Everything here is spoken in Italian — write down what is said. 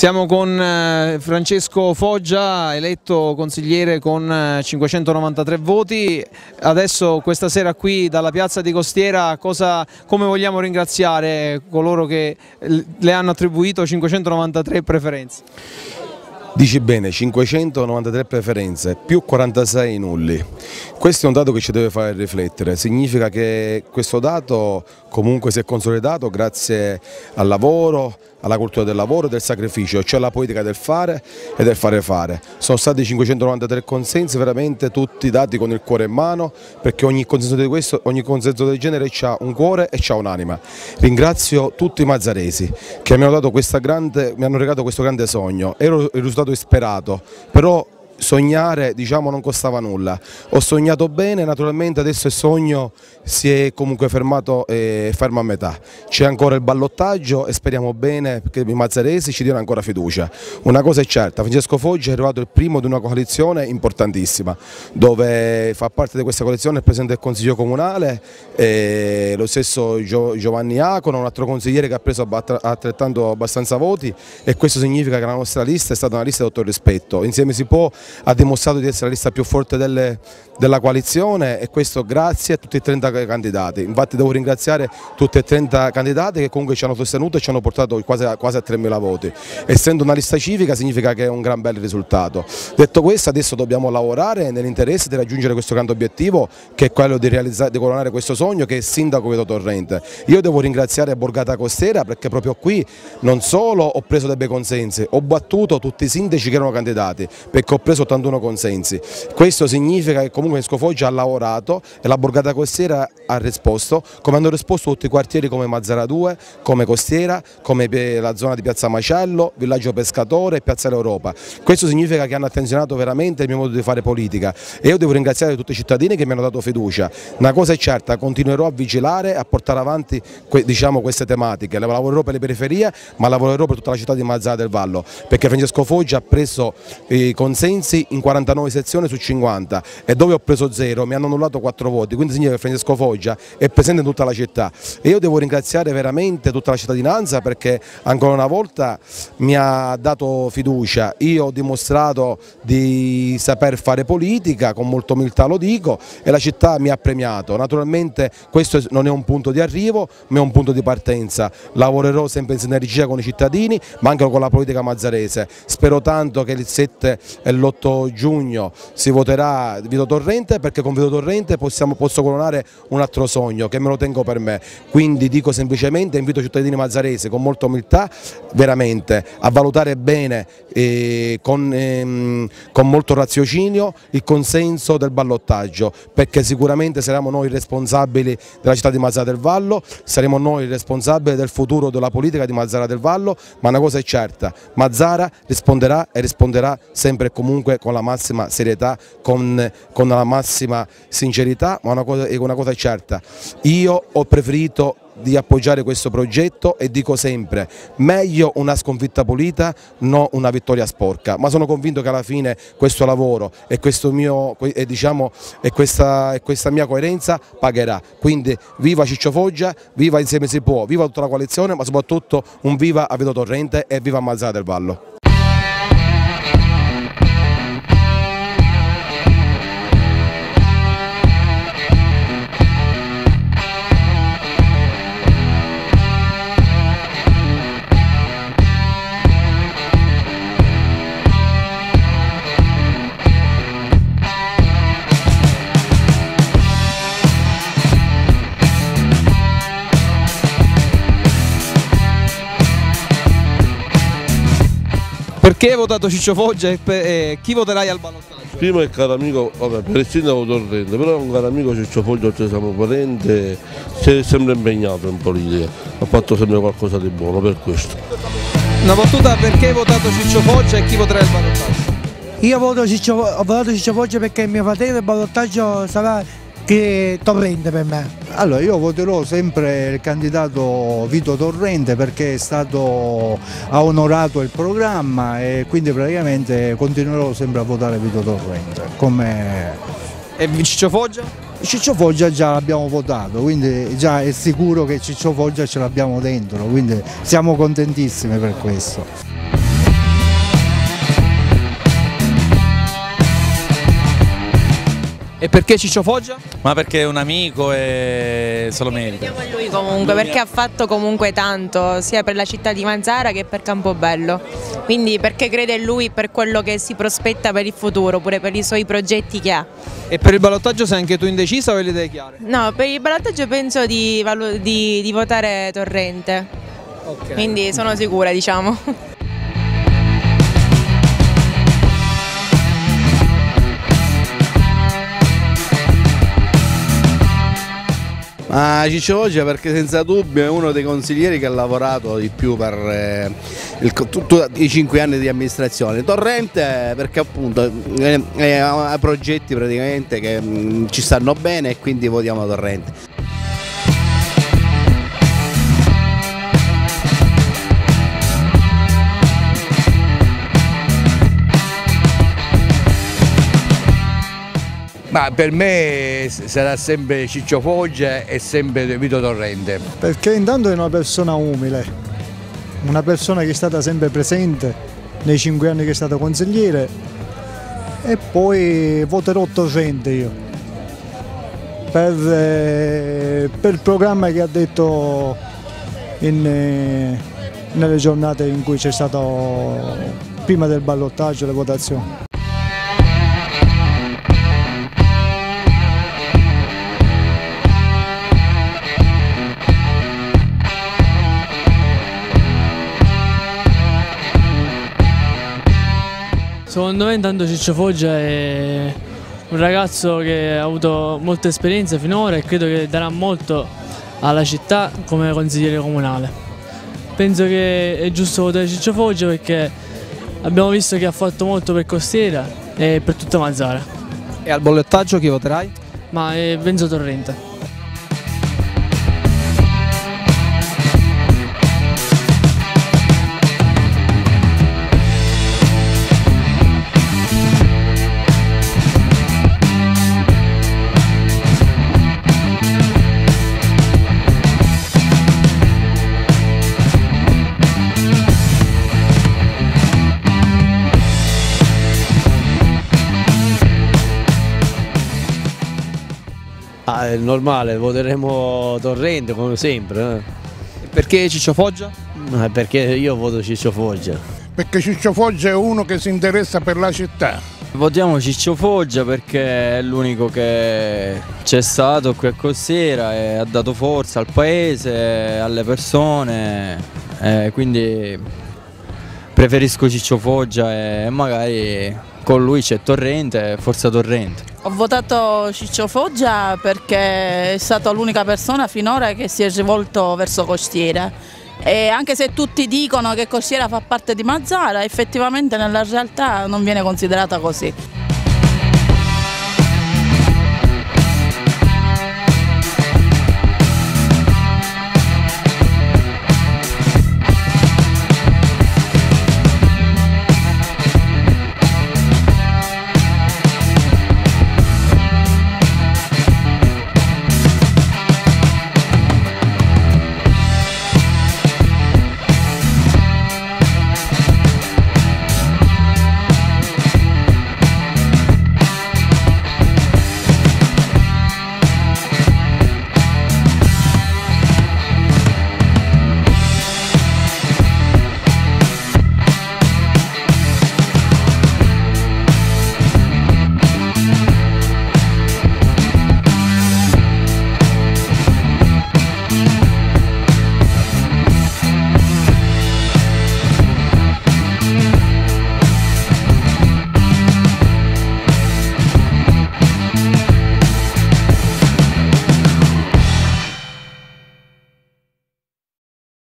Siamo con eh, Francesco Foggia, eletto consigliere con 593 eh, voti. Adesso questa sera qui dalla piazza di Costiera cosa, come vogliamo ringraziare coloro che le hanno attribuito 593 preferenze? Dici bene, 593 preferenze più 46 nulli. Questo è un dato che ci deve fare riflettere, significa che questo dato comunque si è consolidato grazie al lavoro, alla cultura del lavoro e del sacrificio, cioè alla politica del fare e del fare fare. Sono stati 593 consensi, veramente tutti dati con il cuore in mano, perché ogni consenso, di questo, ogni consenso del genere ha un cuore e ha un'anima. Ringrazio tutti i mazzaresi che mi hanno, grande, mi hanno regalato questo grande sogno, era il risultato sperato, però sognare diciamo, non costava nulla. Ho sognato bene, naturalmente adesso il sogno si è comunque fermato e fermo a metà. C'è ancora il ballottaggio e speriamo bene che i mazzaresi ci diano ancora fiducia. Una cosa è certa, Francesco Foggia è arrivato il primo di una coalizione importantissima, dove fa parte di questa coalizione il Presidente del Consiglio Comunale, lo stesso Giovanni Acono, un altro consigliere che ha preso altrettanto abbastanza voti e questo significa che la nostra lista è stata una lista di tutto rispetto. Insieme si può ha dimostrato di essere la lista più forte delle, della coalizione e questo grazie a tutti e 30 candidati. Infatti devo ringraziare tutti e 30 candidati che comunque ci hanno sostenuto e ci hanno portato quasi, quasi a 3.000 voti. Essendo una lista civica significa che è un gran bel risultato. Detto questo adesso dobbiamo lavorare nell'interesse di raggiungere questo grande obiettivo che è quello di, di coronare questo sogno che è il sindaco Vito Torrente. Io devo ringraziare Borgata Costera perché proprio qui non solo ho preso dei bei consensi, ho battuto tutti i sindaci che erano candidati perché ho preso 81 consensi. Questo significa che comunque Scofoggia ha lavorato e la Borgata Costiera ha risposto, come hanno risposto tutti i quartieri come Mazzara 2, come Costiera, come la zona di Piazza Macello, Villaggio Pescatore e Piazza Europa. Questo significa che hanno attenzionato veramente il mio modo di fare politica e io devo ringraziare tutti i cittadini che mi hanno dato fiducia. Una cosa è certa, continuerò a vigilare, a portare avanti diciamo, queste tematiche, lavorerò per le periferie ma lavorerò per tutta la città di Mazzara del Vallo perché Francesco Foggia ha preso i consensi Renzi in 49 sezioni su 50 e dove ho preso zero? Mi hanno annullato 4 voti, quindi significa che Francesco Foggia è presente in tutta la città. E io devo ringraziare veramente tutta la cittadinanza perché ancora una volta mi ha dato fiducia, io ho dimostrato di saper fare politica, con molta umiltà lo dico e la città mi ha premiato, naturalmente questo non è un punto di arrivo ma è un punto di partenza, lavorerò sempre in sinergia con i cittadini ma anche con la politica mazzarese, spero tanto che il 7 e l'8 8 giugno. Si voterà Vito Torrente perché con Vito Torrente possiamo, posso coronare un altro sogno che me lo tengo per me, quindi dico semplicemente invito i cittadini mazzaresi con molta umiltà veramente a valutare bene eh, con, ehm, con molto raziocinio il consenso del ballottaggio perché sicuramente saremo noi responsabili della città di Mazzara del Vallo, saremo noi responsabili del futuro della politica di Mazzara del Vallo, ma una cosa è certa, Mazzara risponderà e risponderà sempre e comunque comunque con la massima serietà, con, con la massima sincerità, ma una cosa, una cosa è certa, io ho preferito di appoggiare questo progetto e dico sempre meglio una sconfitta pulita non una vittoria sporca. Ma sono convinto che alla fine questo lavoro e, questo mio, e, diciamo, e, questa, e questa, mia coerenza pagherà. Quindi viva Ciccio Foggia, viva Insieme si può, viva tutta la coalizione ma soprattutto un viva a Vito Torrente e viva Mazzara del Vallo Perché hai votato Ciccio Foggia e, e chi voterai al ballottaggio? Prima il caro amico, vabbè, per il sindaco Torrente, però un caro amico Ciccio Foggia, cioè siamo parenti, si è sempre impegnato in politica, ha fatto sempre qualcosa di buono per questo. Una battuta perché hai votato Ciccio Foggia e chi voterai al ballottaggio? Io voto Ciccio, ho votato Ciccio Foggia perché il mio fratello il ballottaggio sarà che Torrente per me. Allora io voterò sempre il candidato Vito Torrente perché è stato, ha onorato il programma e quindi praticamente continuerò sempre a votare Vito Torrente. Come... E Ciccio Foggia? Ciccio Foggia già l'abbiamo votato, quindi già è sicuro che Ciccio Foggia ce l'abbiamo dentro, quindi siamo contentissimi per questo. E perché Ciccio Foggia? Ma perché è un amico e se lo merita. Crediamo in lui comunque perché ha fatto comunque tanto sia per la città di Manzara che per Campobello. Quindi perché crede in lui per quello che si prospetta per il futuro, pure per i suoi progetti che ha. E per il ballottaggio sei anche tu indecisa o hai le idee chiare? No, per il ballottaggio penso di, di- di votare Torrente. Quindi sono sicura, diciamo. Ma Ciccio Foggia perché senza dubbio è uno dei consiglieri che ha lavorato di più per eh, il- tutti i cinque anni di amministrazione. Torrente perché appunto eh, eh, ha progetti praticamente che mm, ci stanno bene e quindi votiamo Torrente. Ma per me sarà sempre Ciccio Foggia e sempre Vito Torrente. Perché intanto è una persona umile, una persona che è stata sempre presente nei cinque anni che è stato consigliere e poi voterò Torrente io per, eh, per il programma che ha detto in, eh, nelle giornate in cui c'è stato prima del ballottaggio le votazioni. Secondo me intanto Ciccio Foggia è un ragazzo che ha avuto molte esperienze finora e credo che darà molto alla città come consigliere comunale. Penso che è giusto votare Ciccio Foggia perché abbiamo visto che ha fatto molto per Costiera e per tutta Mazzara, E al ballottaggio chi voterai? ma è Benzo Torrente. È normale, voteremo Torrente come sempre, E perché Ciccio Foggia? eh. perché io voto Ciccio Foggia. perché Ciccio Foggia è uno che si interessa per la città. Votiamo Ciccio Foggia perché è l'unico che c'è stato qui a Costiera e ha dato forza al paese, alle persone, eh, quindi preferisco Ciccio Foggia e magari con lui c'è Torrente, forza Torrente. Ho votato Ciccio Foggia perché è stata l'unica persona finora che si è rivolto verso Costiera. E anche se tutti dicono che Costiera fa parte di Mazzara, effettivamente nella realtà non viene considerata così.